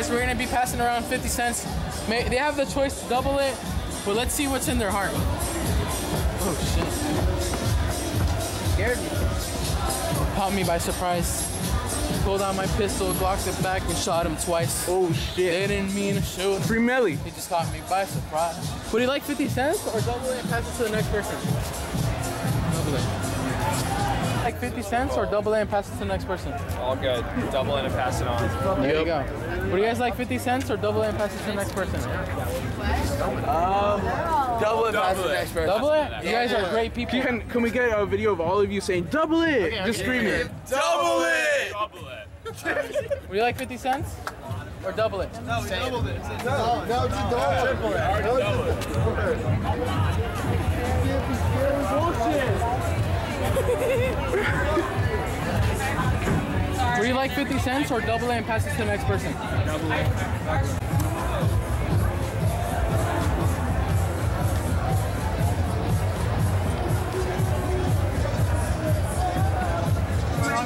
Guys, we're gonna be passing around 50 cents. May, they have the choice to double it, but let's see what's in their heart. Oh shit. Scared me. Caught me by surprise. Pulled out my pistol, glocked it back, and shot him twice. Oh shit. They didn't mean to shoot. Free Melly. He just caught me by surprise. Would he like 50 cents or double it and pass it to the next person? Double it. Like 50 cents or double it and pass it to the next person? All good. Double in and pass it on. There you go. Would you guys like 50 cents or double it um, and pass it to the next person? Double it past the next person. Double it? You guys are great people. Can, can we get a video of all of you saying double it? Just scream it. Double it! Double it. Would you like 50 cents? Or double it? No, just double it. No, Would you like 50 cents or double it and pass it to the next person? Double it.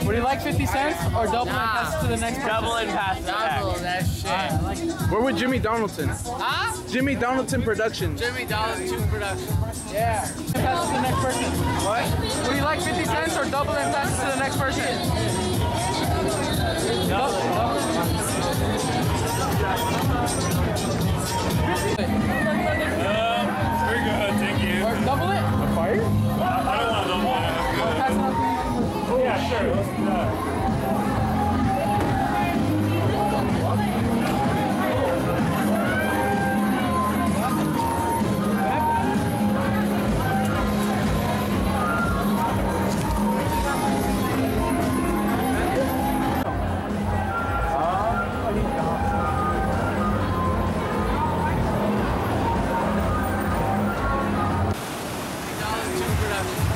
Would you like 50 cents or double it and pass it to the next person? Double and pass it double that shit. Where would Jimmy Donaldson? Huh? Jimmy Donaldson Productions. Jimmy Dollars 2 production. Yeah. Pass it to the next person. What? Would you like 50 cents or double it and pass it to the next person? Double. double. We're good, thank you. Or double it? A fire? I don't want to double it. Pass it on. Oh, yeah, sure. Dollars 2 production.